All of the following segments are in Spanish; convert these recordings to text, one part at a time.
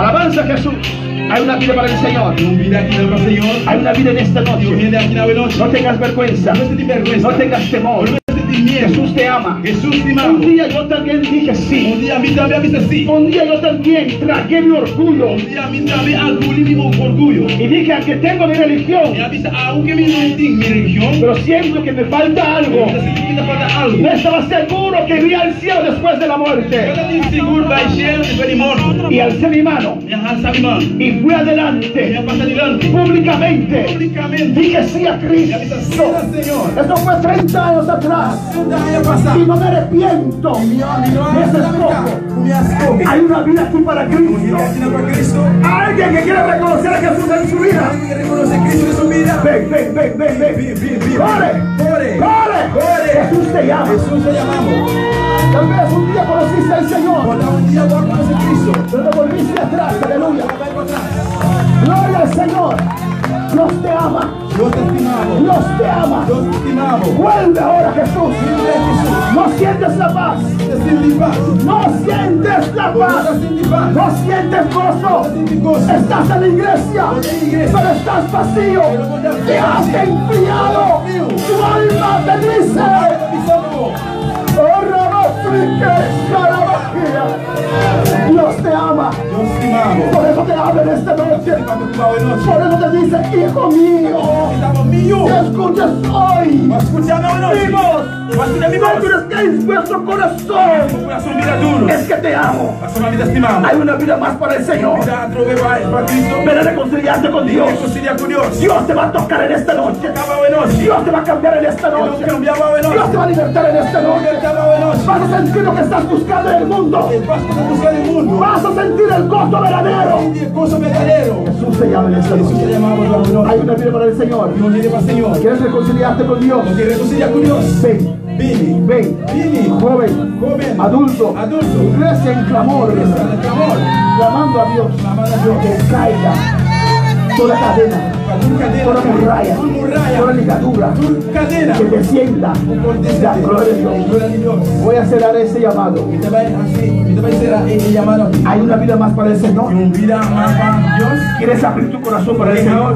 Alabanza a Jesús. Hay una vida para el Señor. Hay una vida en esta noche. No tengas vergüenza. No tengas temor. Jesús te ama. Jesus te ama. Un día yo también dije sí. dia a mim também me disse assim. Un día yo también tragué mi orgullo Um dia a mim também engoli meu orgulho. y dije, aunque tengo mi religión, a minha religião. pero siento que me falta algo. No estaba seguro que iría al cielo después de la muerte. Y alcé mi mano a y fui adelante públicamente. Dije sí a a Cristo. Eso fue 30 años atrás. Y no me arrepiento. Ese es poco. Hay una vida aquí para Cristo. Alguien que quiere reconocer a Jesús en su vida. Ven, ven, ven, ven, ven. Corre, Corre. corre. Corre. Jesús te llama. Jesus te llamamos. Tal vez un día conociste al Señor, Cristo. pero volviste atrás. Aleluya. Gloria al Señor. Dios te ama. Deus te estimamos. Dios te ama. Deus te estimamos. Vuelve ahora Jesús. No sientes la paz. No sientes la paz. No sientes gozo. Estás en la iglesia, pero estás vacío. Te has enfriado. Tu alma te dice. "Oh, Sarabajía". Dios te ama. Deus te estimamos. Por eso te habla en esta noche. Por eso te dice, hijo mío, te escuchas hoy. Mi No tienes que corazón. Es que te amo. Hay una vida más para el Señor. Ven a reconciliarte con Dios. Dios te va a tocar en esta noche. Dios te va a cambiar en esta noche. Dios te va a libertar en esta noche. Vas a sentir lo que estás buscando en el mundo. Vas a sentir el gozo verdadero. El. Jesús te llama en esta noche. Hay una vida para el Señor. ¿Quieres reconciliarte con Dios? Quer reconciliar com Deus. Ven, ven. Vini. Joven, Joven. adulto, Adulto. iglesia en clamor, Clamor. clamando a Dios. Clamando a Dios. Que caiga toda cadena, toda muralla, Toda ligadura, que descienda la gloria de Dios. Voy a cerrar ese llamado. Hay una vida más para el Señor. ¿Quieres abrir tu corazón para el Señor?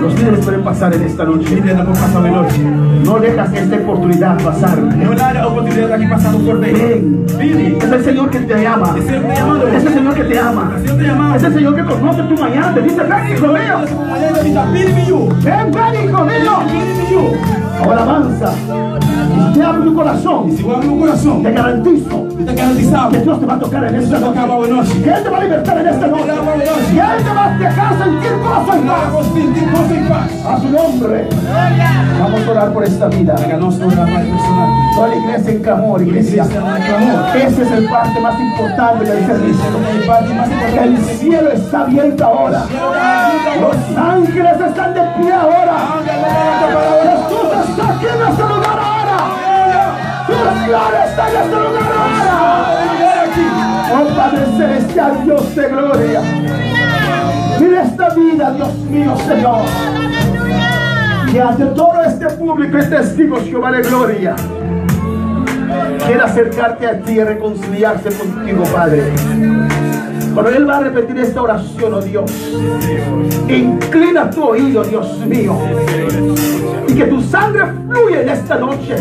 Los líderes pueden pasar en esta noche. No dejas esta oportunidad pasar. Ven. Es el Señor que te llama. Es el Señor que te ama. Es el Señor que conoce tu mañana. Te dice, ven, hijo mío. Amanhã ainda me dá Vini Ahora avanza. Y te abre tu corazón. Se eu abrir o coração, Te garantizo que Dios te va a tocar en esta noche. Que Él te va a libertar en esta noche. Que Él te va a dejar sentir gozo y paz. A su nombre. Vamos a orar por esta vida. Toda la iglesia en clamor, iglesia. Ese es el parte más importante del servicio. El cielo está abierto ahora. Los ángeles están de pie ahora. Aquí en este ahora. Su gloria está en este lugar ahora. Oh Padre Celestial, Dios de gloria. Mira esta vida, Dios mío, Señor. Y ante todo este público y testigos, Jehová de gloria, quiere acercarte a ti y reconciliarse contigo, Padre. Cuando Él va a repetir esta oración, oh Dios, inclina tu oído, Dios mío, y que tu sangre fluya en esta noche,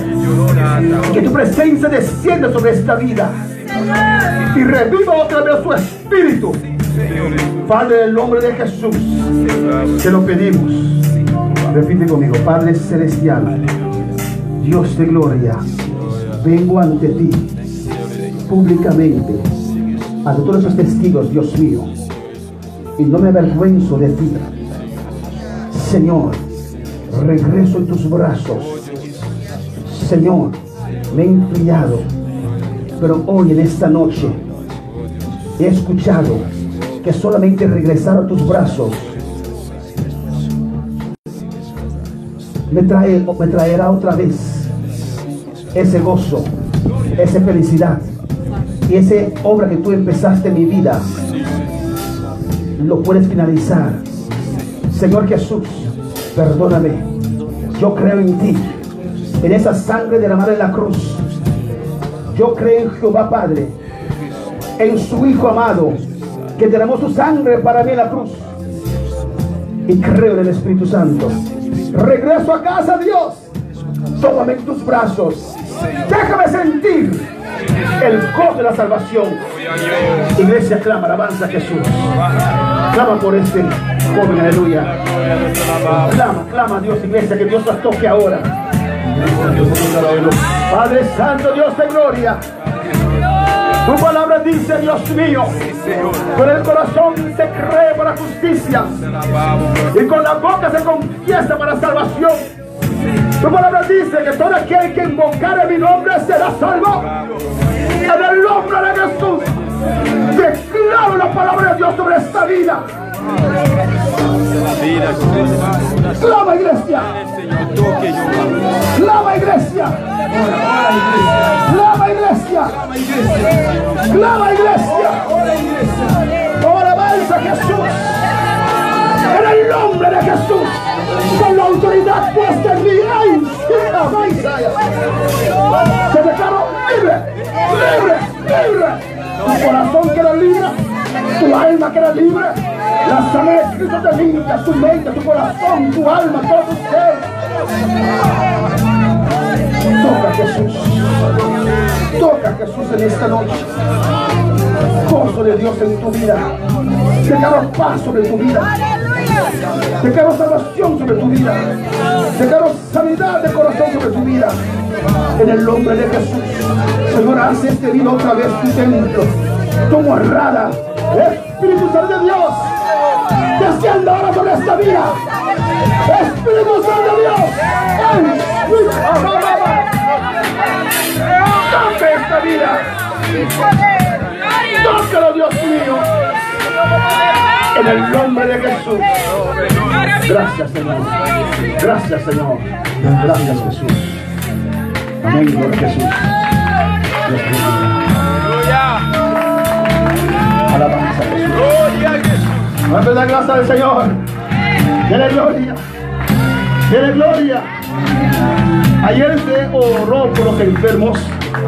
y que tu presencia descienda sobre esta vida, y reviva otra vez su espíritu. Padre, en el nombre de Jesús, te lo pedimos. Repite conmigo, Padre Celestial, Dios de gloria, vengo ante ti públicamente, ante todos los testigos, Dios mío, y no me avergüenzo de ti. Señor, regreso en tus brazos. Señor, me he enfriado, pero hoy en esta noche he escuchado que solamente regresar a tus brazos me, trae, me traerá otra vez ese gozo, esa felicidad y esa obra que tú empezaste en mi vida, lo puedes finalizar. Señor Jesús, perdóname. Yo creo en ti, en esa sangre derramada en la cruz. Yo creo en Jehová Padre, en su Hijo amado, que derramó su sangre para mí en la cruz. Y creo en el Espíritu Santo. Regreso a casa, Dios. Tómame en tus brazos. Déjame sentir el gozo de la salvación. Iglesia, clama, alabanza a Jesús. Clama por este joven, aleluya. Clama, clama a Dios, iglesia, que Dios las toque ahora. Padre Santo, Dios de gloria. Tu palabra dice, Dios mío, con el corazón se cree para justicia y con la boca se confiesa para salvación. Tu palabra dice que todo aquel que invocare mi nombre será salvo. En el nombre de Jesús, declaro la palabra de Dios sobre esta vida. Clama iglesia. Clama iglesia. Clama iglesia. Clama iglesia. Ahora avanza Jesús. En el nombre de en esta noche. Gozo de Dios en tu vida. Declaro paz sobre tu vida. Declaro salvación sobre tu vida. Declaro sanidad de corazón sobre tu vida. En el nombre de Jesús. Señor, haz este vino otra vez tu templo. Tu morada. Espíritu Santo de Dios. Descienda ahora sobre esta vida. Espíritu Santo de Dios. Vida. Tócalo, Dios mío. En el nombre de Jesús. Gracias, Señor. Gracias, Señor. Gracias, Jesús. Amén, Señor Jesús. Dios bendiga. Alabanza a Jesús. Dame la gracia del Señor. Dele gloria. Dele gloria. Ayer se oró por los enfermos.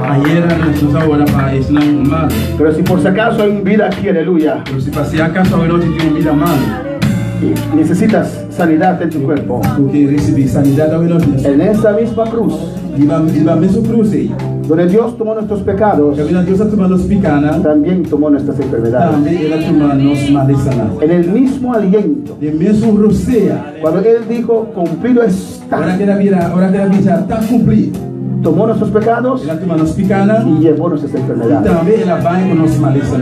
Ayer Jesús ahora para Islam mal. Pero si por si acaso hay vida aquí, aleluya, Pero si por si acaso noche tiene vida mal, necesitas sanidad en tu cuerpo, porque recibí sanidad hoy noche. en esa misma cruz, donde Dios tomó nuestros pecados, también tomó nuestras enfermedades. En el mismo aliento, cuando Él dijo, cumplido está, que ela vira, hora que ela vira, tá cumprido. Tomó nuestros pecados y llevó nuestras enfermedades.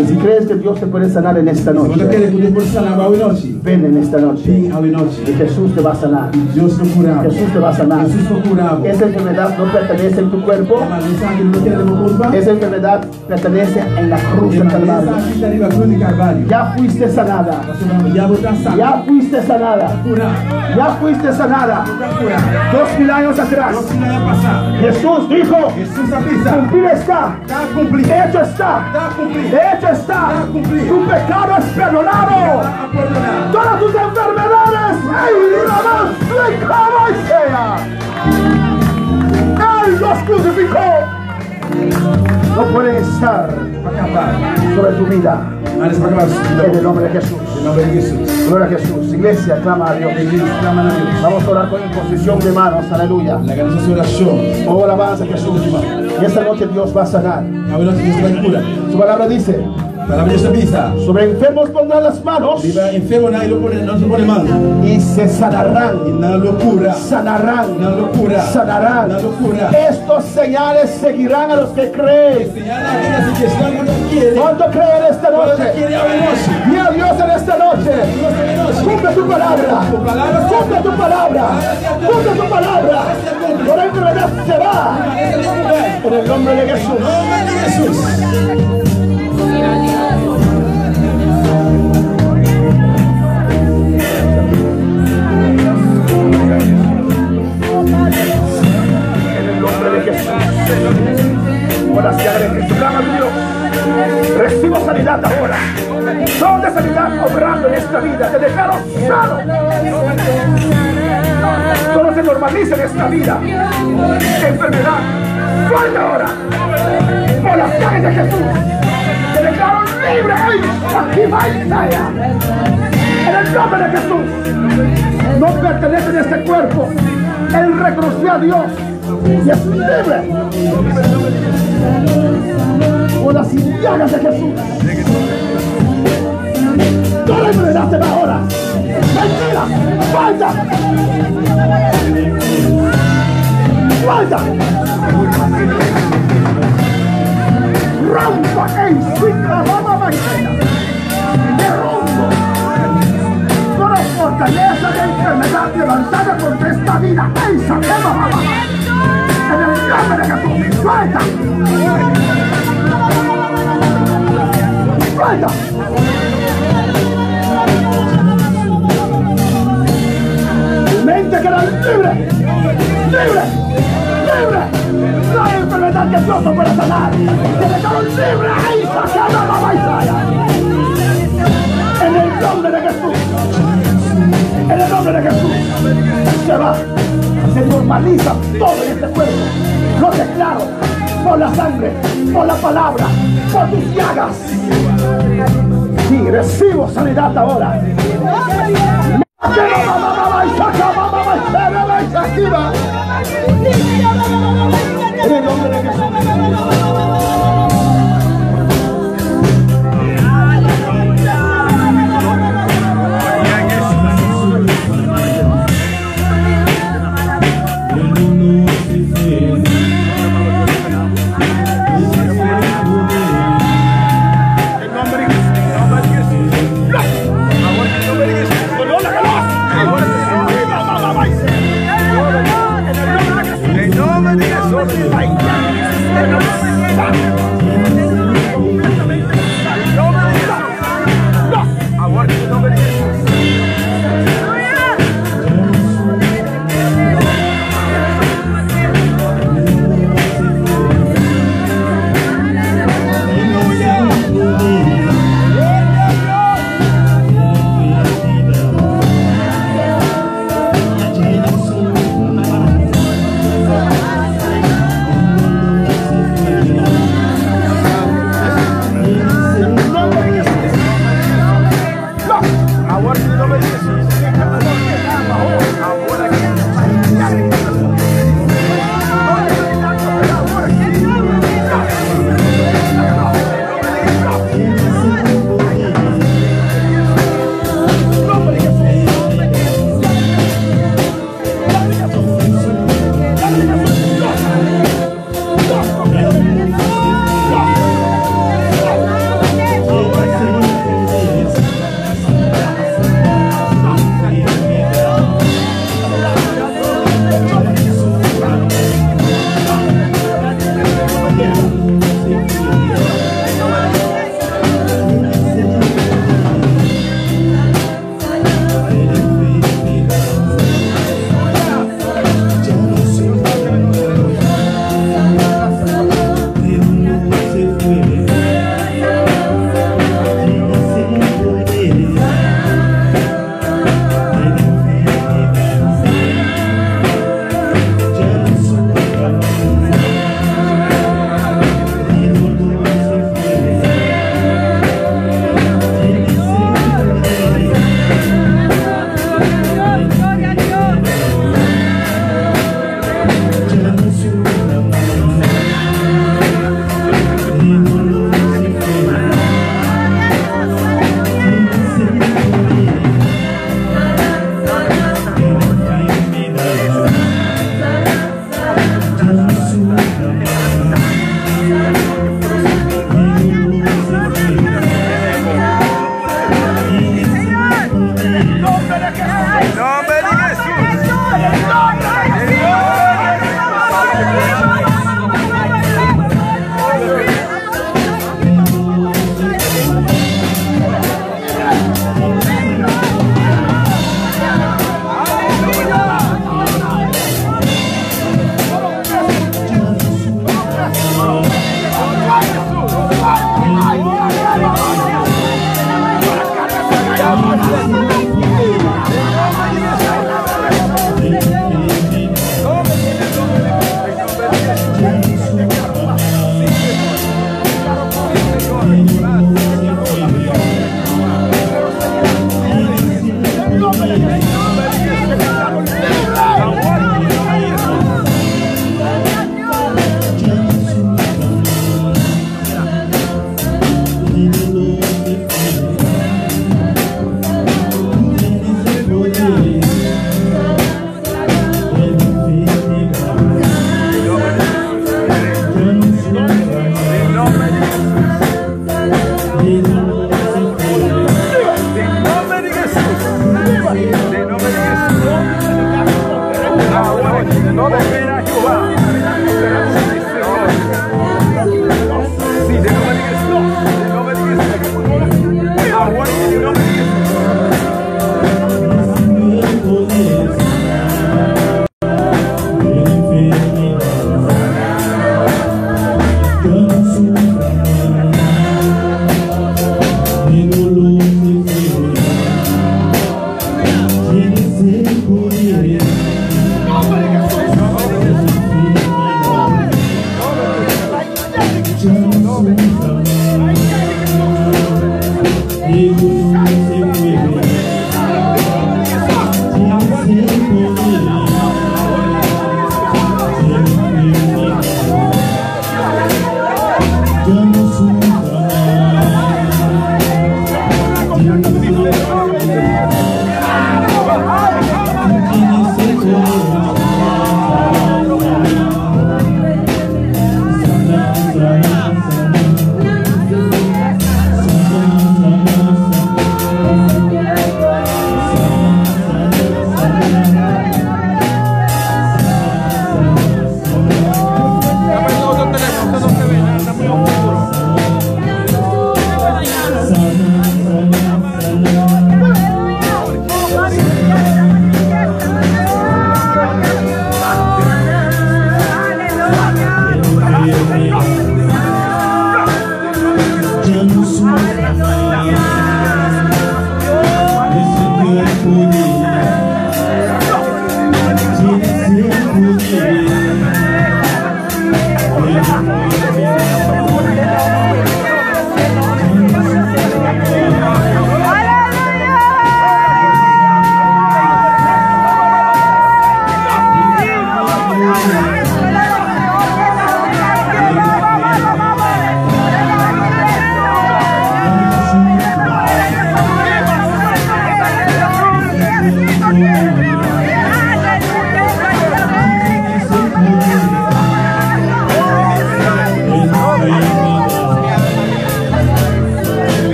Y si crees que Dios te puede sanar en esta noche, ven en esta noche y. Jesús te va a sanar. Jesús te va a sanar. Esa enfermedad no pertenece en tu cuerpo, esa enfermedad pertenece en la cruz del Calvario. Ya fuiste sanada, ya fuiste sanada, ya fuiste sanada. Dos mil años atrás, passar. Jesús dijo, Jesus avisa. cumplido está, Está cumprido. hecho está, hecho está, tu pecado es perdonado. Todas tus enfermedades, ¡ay, pecado sea! Él los crucificó. No pueden estar. Sobre tu vida. En el nombre de Jesús. De. Gloria a Jesús. Iglesia, clama a Dios. Vamos a orar con imposición de manos. Aleluya. Oh, alabanza Jesús. Y esta noche Dios va a sanar. Su palabra dice, Sobre enfermos pondrán las manos Viva enfermo não não pode não se pode mano. y se sanarán. na loucura. Sanarán. Na loucura. Sanarán. Na loucura. Estos señales seguirán a los que creen. Quiere. ¿Cuánto creen esta noche? Y a Dios en esta noche. Cumple tu palabra. Cumple tu palabra. Cumple tu palabra. Por enfermedad se va. En el nombre de Jesús. Recibo sanidad ahora. Son de sanidad obrando en esta vida. Te declaro sano. Todo se normaliza en esta vida. Enfermedad. Fuerte ahora. Por la sangre de Jesús. Libre. ¡Ay, aquí va Isaías! En el nombre de Jesús. No pertenece a este cuerpo. Él reconoció a Dios y es libre. Por las llagas de Jesús. Toda enfermedad se va ahora. Mentira. Falta. Falta. Rompa en cicla, mamá mañana. Derrumbo. Toda fortaleza de enfermedad levantada contra esta vida. ¡Esa quema, mamá! En el nombre de Jesús. Suelta. Suelta. Mente queda libre. Libre. Libre. Que sanar. Te dejaron libre. En el nombre de Jesús. En el nombre de Jesús. Se va. Se normaliza todo en este cuerpo. Lo declaro. Por la sangre. Por la palabra. Por tus llagas. Sí, recibo sanidad ahora. En el nombre de Jesús.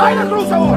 Aleluya.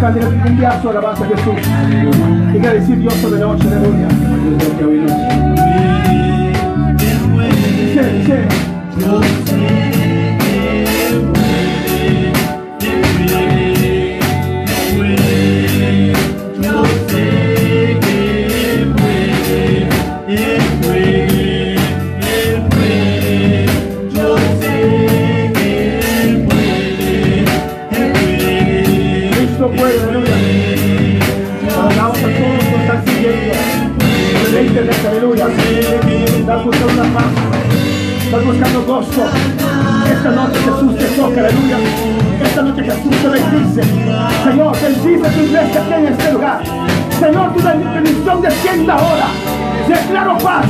Cantare un piazzo alabanza a Gesù. Y que decir Dios sobre la noche, aleluya. Dice, dice. Estás buscando gozo. Esta noche Jesús te toca, aleluya. Esta noche Jesús te bendice. Señor, bendice tu iglesia aquí en este lugar. Señor, tu bendición descienda ahora. Declaro paz.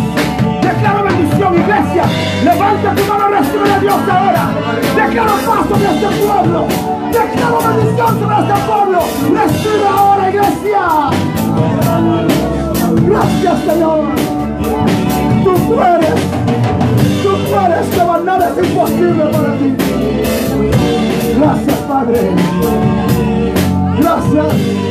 Declaro bendición, iglesia. Levanta tu mano, recibe de Dios ahora. Declaro paz sobre este pueblo. Declaro bendición sobre este pueblo. Recibe ahora, iglesia. Gracias, Señor. Tú puedes pares que van nada es imposible para ti. Gracias, Padre. Gracias.